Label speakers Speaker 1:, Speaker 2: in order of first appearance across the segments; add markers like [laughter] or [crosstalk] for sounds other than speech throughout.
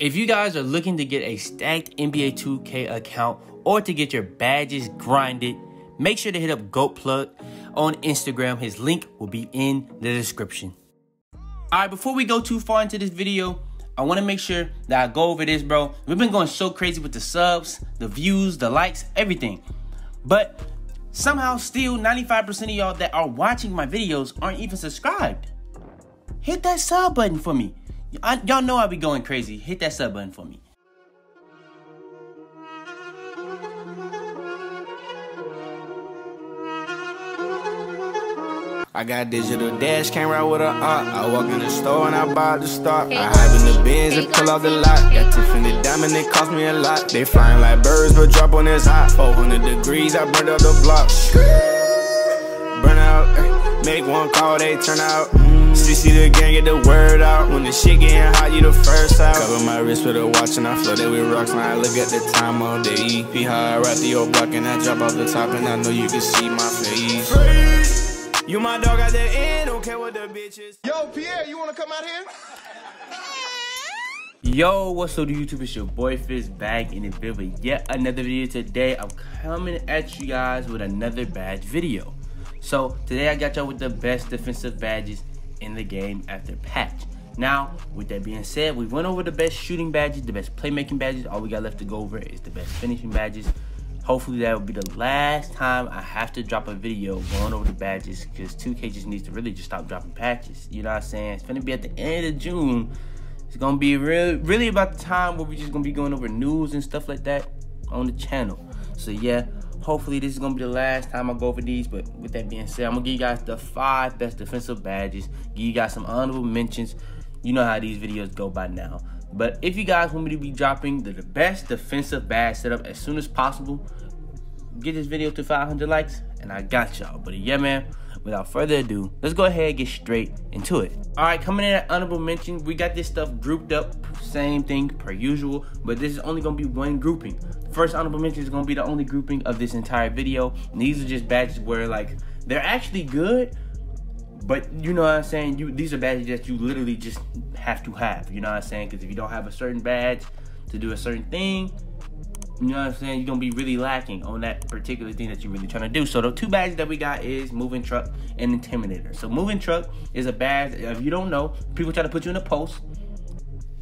Speaker 1: If you guys are looking to get a stacked NBA 2K account or to get your badges grinded, make sure to hit up GoatPlug on Instagram. His link will be in the description. All right, before we go too far into this video, I want to make sure that I go over this, bro. We've been going so crazy with the subs, the views, the likes, everything. But somehow still 95% of y'all that are watching my videos aren't even subscribed. Hit that sub button for me. Y'all know I be going crazy. Hit that sub button for me.
Speaker 2: I got digital dash camera with a op. I walk in the store and I buy the stock. I hide in the bins and pull out the lot. Got Tiffany diamond, it cost me a lot. They flying like birds, but drop on this hot. 400 degrees, I burned up the block. Burn out, eh. make one call, they turn out. CC the gang, get the word out. When the shit getting hot, you the first out. Cover my wrist with a watch and I flood it with rocks. Now I look at the time all day. Be high, right through your block and I drop off the top and I know you can see my face. You my dog at the end, don't care what the bitches.
Speaker 3: Yo, Pierre, you wanna come out here?
Speaker 1: Yo, what's up, YouTube? It's your boy Fitz back in the video with yet another video. Today, I'm coming at you guys with another badge video. So, today I got y'all with the best defensive badges in the game after patch. Now, with that being said, we went over the best shooting badges, the best playmaking badges. All we got left to go over is the best finishing badges. Hopefully that will be the last time I have to drop a video going over the badges because 2K just needs to really just stop dropping patches. You know what I'm saying? It's gonna be at the end of June. It's gonna be really, really about the time where we're just gonna be going over news and stuff like that on the channel. So yeah, hopefully this is gonna be the last time I go over these. But with that being said, I'm gonna give you guys the five best defensive badges. Give you guys some honorable mentions. You know how these videos go by now. But if you guys want me to be dropping the, the best defensive badge setup as soon as possible, get this video to 500 likes and I got y'all. But yeah, man, without further ado, let's go ahead and get straight into it. All right, coming in at honorable mention, we got this stuff grouped up, same thing per usual, but this is only gonna be one grouping. First honorable mention is gonna be the only grouping of this entire video. And these are just badges where like, they're actually good, but you know what I'm saying? You These are badges that you literally just have to have, you know what I'm saying? Because if you don't have a certain badge to do a certain thing, you know what I'm saying? You're gonna be really lacking on that particular thing that you're really trying to do. So the two badges that we got is moving truck and intimidator. So moving truck is a badge. If you don't know, people try to put you in a post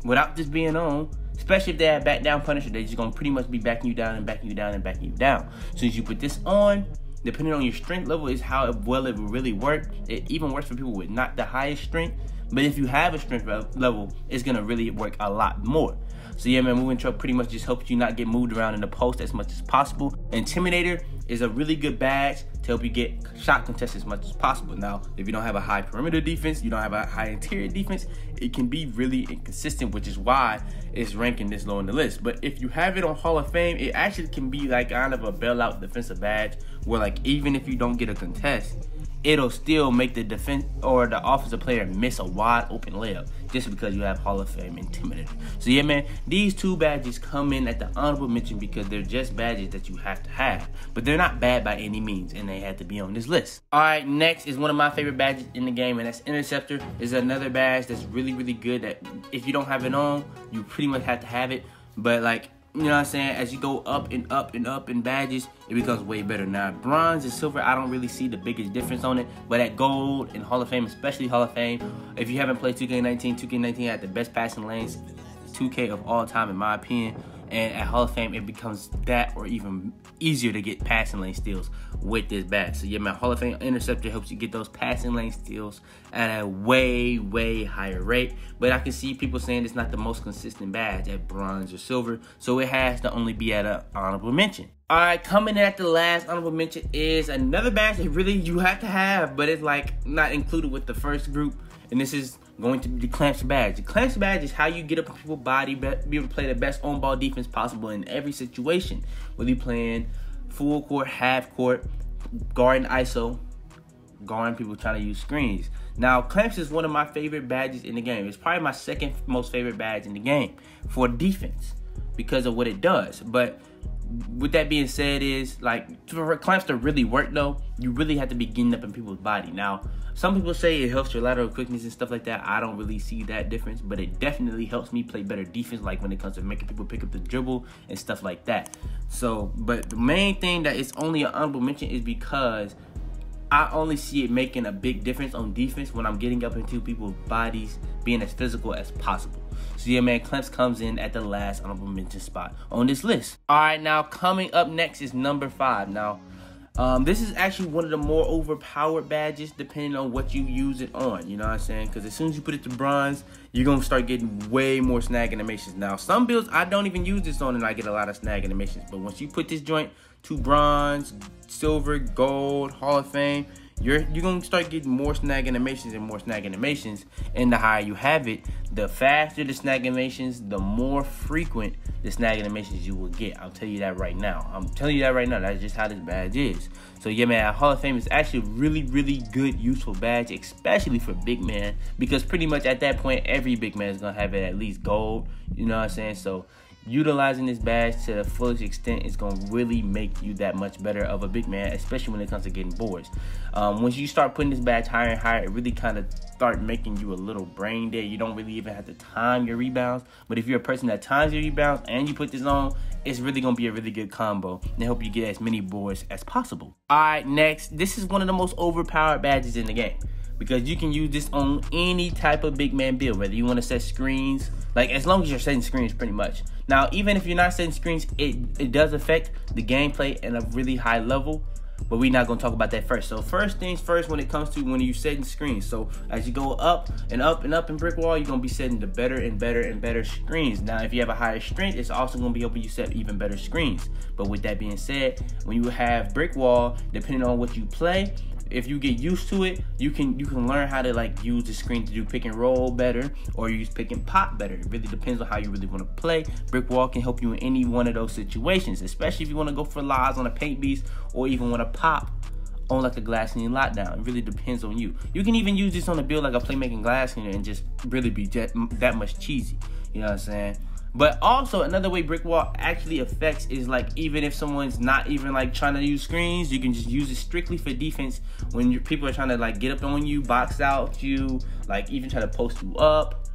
Speaker 1: without this being on. Especially if they have back down punisher, they're just gonna pretty much be backing you down and backing you down and backing you down. So as you put this on, depending on your strength level, is how well it will really work. It even works for people with not the highest strength. But if you have a strength level, it's gonna really work a lot more. So yeah, man, moving truck pretty much just helps you not get moved around in the post as much as possible. Intimidator is a really good badge to help you get shot contests as much as possible. Now, if you don't have a high perimeter defense, you don't have a high interior defense, it can be really inconsistent, which is why it's ranking this low in the list. But if you have it on Hall of Fame, it actually can be like kind of a bailout defensive badge where like even if you don't get a contest, it'll still make the defense or the offensive player miss a wide open layup just because you have Hall of Fame intimidator. So yeah, man, these two badges come in at the honorable mention because they're just badges that you have to have, but they're not bad by any means, and they had to be on this list. All right, next is one of my favorite badges in the game, and that's Interceptor. Is another badge that's really, really good. That if you don't have it on, you pretty much have to have it. But like you know what I'm saying? As you go up and up and up in badges, it becomes way better. Now, bronze and silver, I don't really see the biggest difference on it. But at gold and Hall of Fame, especially Hall of Fame, if you haven't played 2K19, 2K19 had the best passing lanes, 2K of all time, in my opinion. And at Hall of Fame, it becomes that or even easier to get passing lane steals with this badge. So yeah, my Hall of Fame Interceptor helps you get those passing lane steals at a way, way higher rate. But I can see people saying it's not the most consistent badge at bronze or silver. So it has to only be at an honorable mention. All right, coming in at the last honorable mention is another badge that really you have to have, but it's like not included with the first group. And this is going to the clamps badge. The clamps badge is how you get up in people's body, be able to play the best on ball defense possible in every situation. Whether you're playing full court, half court, guarding ISO, guarding people trying to use screens. Now, clamps is one of my favorite badges in the game. It's probably my second most favorite badge in the game for defense because of what it does. But with that being said, is like for clamps to really work though, you really have to be getting up in people's body. Now, some people say it helps your lateral quickness and stuff like that. I don't really see that difference, but it definitely helps me play better defense, like when it comes to making people pick up the dribble and stuff like that. So, but the main thing that it's only an honorable mention is because I only see it making a big difference on defense when I'm getting up into people's bodies, being as physical as possible. So yeah, man, Clamps comes in at the last honorable mention spot on this list. All right, now coming up next is number five. Now, um, this is actually one of the more overpowered badges, depending on what you use it on. You know what I'm saying? Because as soon as you put it to bronze, you're gonna start getting way more snag animations. Now, some builds I don't even use this on, and I get a lot of snag animations. But once you put this joint to bronze, silver, gold, Hall of Fame, you're you're gonna start getting more snag animations and more snag animations. And the higher you have it, the faster the snag animations, the more frequent the snag animations you will get. I'll tell you that right now. I'm telling you that right now. That's just how this badge is. So yeah, man, Hall of Fame is actually a really, really good, useful badge, especially for big man, because pretty much at that point, every big man is gonna have it at least gold. You know what I'm saying? So utilizing this badge to the fullest extent is going to really make you that much better of a big man, especially when it comes to getting boards. Um, once you start putting this badge higher and higher, it really kind of start making you a little brain dead. You don't really even have to time your rebounds. But if you're a person that times your rebounds and you put this on, it's really going to be a really good combo and help you get as many boards as possible. All right, next. This is one of the most overpowered badges in the game because you can use this on any type of big man build, whether you want to set screens, like as long as you're setting screens pretty much. Now, even if you're not setting screens, it, it does affect the gameplay at a really high level, but we're not gonna talk about that first. So first things first when it comes to when you're setting screens. So as you go up and up and up in brick wall, you're gonna be setting the better and better and better screens. Now, if you have a higher strength, it's also gonna be helping you set even better screens. But with that being said, when you have brick wall, depending on what you play, if you get used to it, you can you can learn how to like use the screen to do pick and roll better or use pick and pop better. It really depends on how you really want to play. Brick wall can help you in any one of those situations, especially if you want to go for lies on a paint beast or even want to pop on like a glass cleaning lockdown. It really depends on you. You can even use this on a build like a playmaking glass cleaner and just really be that much cheesy. You know what I'm saying? But also another way brick wall actually affects is like even if someone's not even like trying to use screens, you can just use it strictly for defense when your people are trying to like get up on you, box out you, like even try to post you up.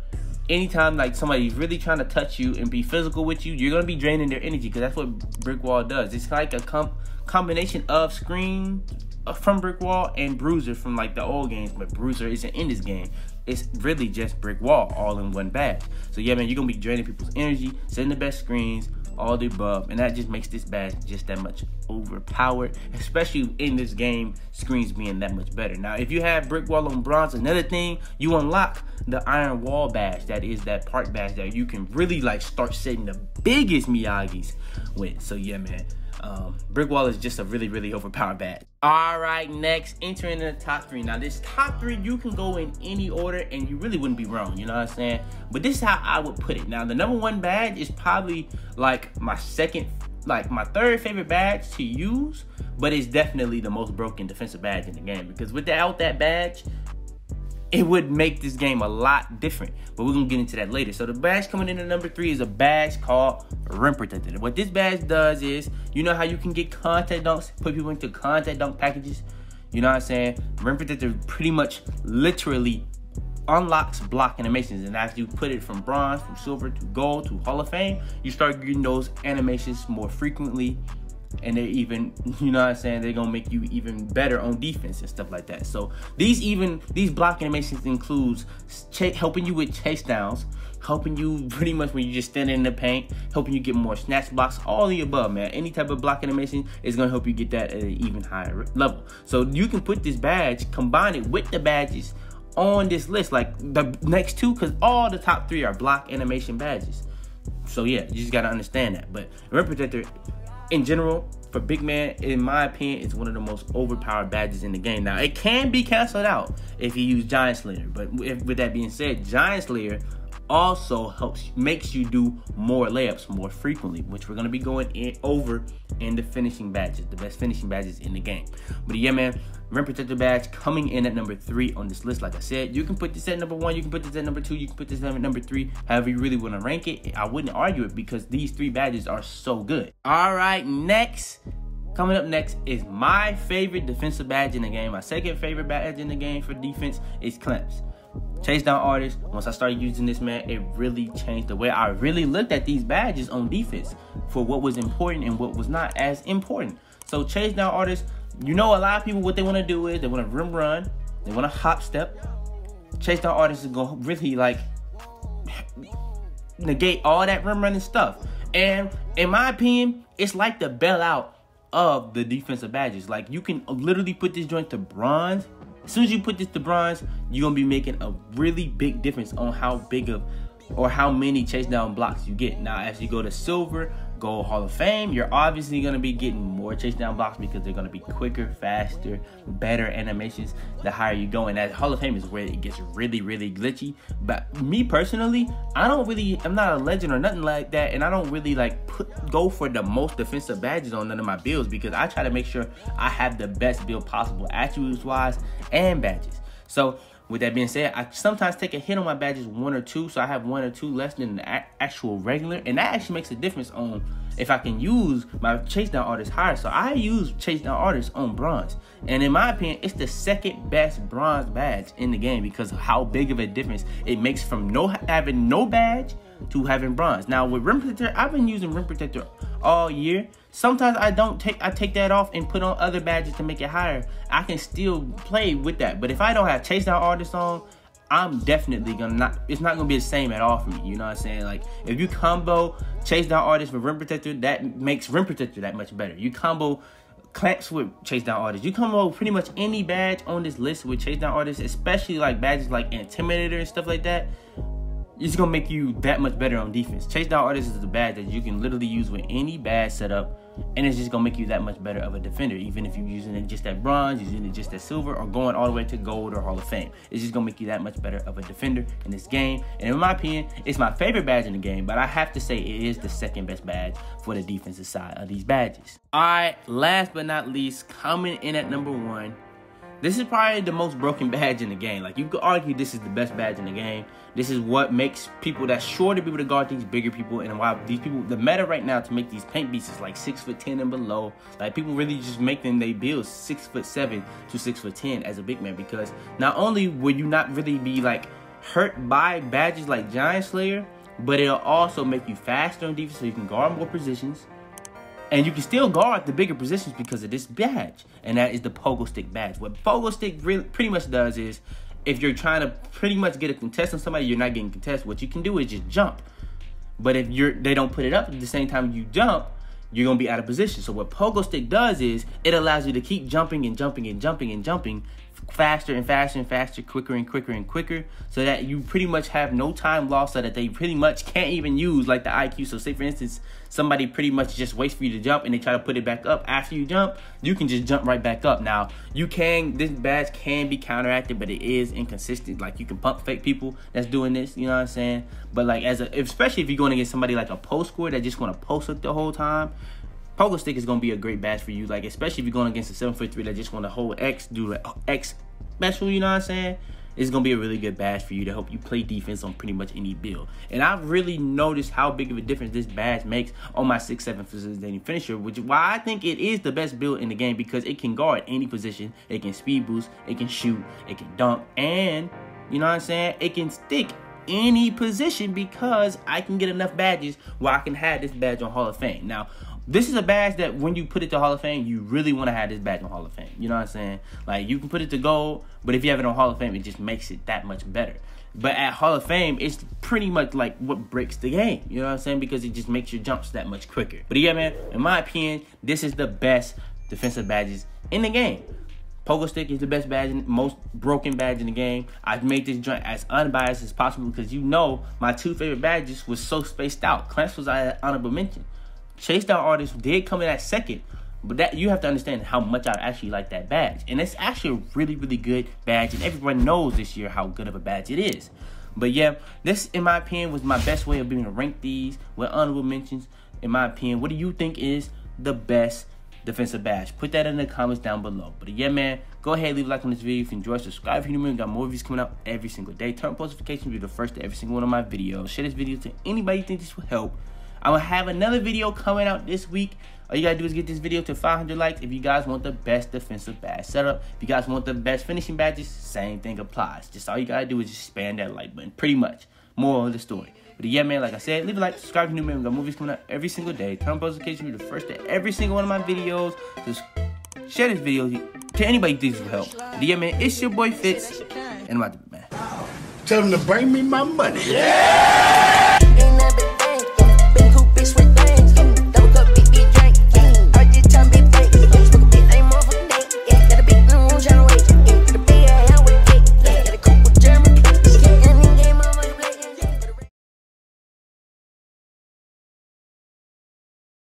Speaker 1: Anytime like somebody's really trying to touch you and be physical with you, you're gonna be draining their energy because that's what brick wall does. It's like a com- combination of screen uh, from brick wall and bruiser from like the old games, but bruiser isn't in this game it's really just brick wall all in one bag. So yeah, man, you're gonna be draining people's energy, setting the best screens, all the above, and that just makes this badge just that much overpowered, especially in this game, screens being that much better. Now, if you have brick wall on bronze, another thing, you unlock the iron wall badge. That is that park badge that you can really like start setting the biggest Miyagi's with. So yeah, man. Um, Brick Wall is just a really, really overpowered bad. All right, next, entering the top three. Now, this top three, you can go in any order and you really wouldn't be wrong, you know what I'm saying? But this is how I would put it. Now, the number one badge is probably like my second, like my third favorite badge to use, but it's definitely the most broken defensive badge in the game because without that badge, it would make this game a lot different. But we're gonna get into that later. So the badge coming in at number three is a badge called Rim Protector. What this badge does is, you know how you can get contact dunks, put people into contact dunk packages. You know what I'm saying? Rim Protector pretty much literally unlocks block animations and as you put it from bronze from silver to gold to hall of fame you start getting those animations more frequently and they're even [laughs] you know what i'm saying? They're gonna make you even better on defense and stuff like that. So these even these block animations includes ch- helping you with chase downs helping you [laughs] pretty much when you just standing in the paint helping you get more snatch blocks all the above man. Any type of block animation is gonna help you get that at an even higher level. So you can put this badge combine it with the badges on this list like the next two because all the top three are block animation badges. So yeah you just gotta understand that. But rim protector in general, for big man, in my opinion, it's one of the most overpowered badges in the game. Now, it can be canceled out if you use Giant Slayer, but if, with that being said, Giant Slayer also helps makes you do more layups more frequently, which we're gonna be going in over in the finishing badges, the best finishing badges in the game. But yeah, man, Rim Protector badge coming in at number three on this list. Like I said, you can put this at number one, you can put this at number two, you can put this at number three. However you really want to rank it, I wouldn't argue it because these three badges are so good. All right, next. Coming up next is my favorite defensive badge in the game. My second favorite badge in the game for defense is Clamps. Chase down artists. Once I started using this, man, it really changed the way I really looked at these badges on defense for what was important and what was not as important. So chase down artists, you know, a lot of people what they want to do is they want to rim run, they want to hop step. Chase down artists is gonna really like negate all that rim running stuff. And in my opinion, it's like the bailout of the defensive badges. Like you can literally put this joint to bronze as soon as you put this to bronze, you're gonna be making a really big difference on how big of or how many chase down blocks you get. Now, as you go to silver, Gold Hall of Fame, you're obviously going to be getting more chase down blocks because they're going to be quicker, faster, better animations the higher you go. And that Hall of Fame is where it gets really, really glitchy. But me personally, I don't really, I'm not a legend or nothing like that. And I don't really like put go for the most defensive badges on none of my builds because I try to make sure I have the best build possible, attributes wise and badges. So with that being said, I sometimes take a hit on my badges one or two, so I have one or two less than the actual regular, and that actually makes a difference on if I can use my chase down artist higher. So I use chase down artist on bronze, and in my opinion, it's the second best bronze badge in the game because of how big of a difference it makes from no having no badge to having bronze. Now with rim protector, I've been using rim protector all year. Sometimes I don't take I take that off and put on other badges to make it higher. I can still play with that. But if I don't have chase down artist on, I'm definitely gonna not it's not gonna be the same at all for me. You know what I'm saying? Like if you combo chase down artist with rim protector, that makes rim protector that much better. You combo clamps with chase down artists. You combo pretty much any badge on this list with chase down artists, especially like badges like intimidator and stuff like that it's gonna make you that much better on defense. Chase down artist is a badge that you can literally use with any bad setup, and it's just gonna make you that much better of a defender. Even if you're using it just at bronze, using it just at silver, or going all the way to gold or Hall of Fame, it's just gonna make you that much better of a defender in this game. And in my opinion, it's my favorite badge in the game, but I have to say it is the second best badge for the defensive side of these badges. All right, last but not least, coming in at number one this is probably the most broken badge in the game. Like you could argue this is the best badge in the game. This is what makes people to be able to guard these bigger people and why these people the meta right now to make these paint beasts is like six foot ten and below. Like people really just make them they build six foot seven to six foot ten as a big man because not only will you not really be like hurt by badges like Giant Slayer, but it'll also make you faster on defense so you can guard more positions and you can still guard the bigger positions because of this badge. And that is the pogo stick badge. What pogo stick really pretty much does is if you're trying to pretty much get a contest on somebody, you're not getting contest. What you can do is just jump. But if you're they don't put it up at the same time you jump, you're gonna be out of position. So what pogo stick does is it allows you to keep jumping and jumping and jumping and jumping faster and faster and faster, quicker and quicker and quicker, so that you pretty much have no time lost so that they pretty much can't even use like the IQ. So say for instance, somebody pretty much just waits for you to jump and they try to put it back up after you jump, you can just jump right back up. Now you can this badge can be counteracted, but it is inconsistent. Like you can pump fake people that's doing this, you know what I'm saying? But like as a especially if you're going against somebody like a post score that just want to post it the whole time, Pogo stick is gonna be a great badge for you, like especially if you're going against a seven foot three that just want to hold X, do the X special. You know what I'm saying? It's gonna be a really good badge for you to help you play defense on pretty much any build. And I've really noticed how big of a difference this badge makes on my six seven facilitating finisher, which is why I think it is the best build in the game because it can guard any position, it can speed boost, it can shoot, it can dunk, and you know what I'm saying? It can stick any position because I can get enough badges where I can have this badge on Hall of Fame. Now, this is a badge that when you put it to Hall of Fame, you really want to have this badge on Hall of Fame. You know what I'm saying? Like you can put it to gold, but if you have it on Hall of Fame, it just makes it that much better. But at Hall of Fame, it's pretty much like what breaks the game. You know what I'm saying? Because it just makes your jumps that much quicker. But yeah, man, in my opinion, this is the best defensive badges in the game. Pogo Stick is the best badge, in, most broken badge in the game. I've made this joint as unbiased as possible because you know my two favorite badges was so spaced out. Clamps was an honorable mention. Chase Down Artist did come in at second, but that you have to understand how much I actually like that badge. And it's actually a really, really good badge, and everyone knows this year how good of a badge it is. But yeah, this, in my opinion, was my best way of being able to rank these with honorable mentions. In my opinion, what do you think is the best defensive badge? Put that in the comments down below. But yeah, man, go ahead, leave a like on this video if you enjoyed. Subscribe if you're new. We got more videos coming out every single day. Turn post notifications to be the first to every single one of my videos. Share this video to anybody you think this will help. I'm gonna have another video coming out this week. All you gotta do is get this video to 500 likes if you guys want the best defensive badge setup. If you guys want the best finishing badges, same thing applies. Just all you gotta do is just spam that like button. Pretty much. More of the story. But yeah, man, like I said, leave a like, subscribe to new man. We got movies coming out every single day. Turn on notifications be the first to every single one of my videos. Just share this video to anybody who thinks will help. But yeah, man, it's your boy Fitz, and I'm about to be man.
Speaker 3: Tell them to bring me my money. Yeah!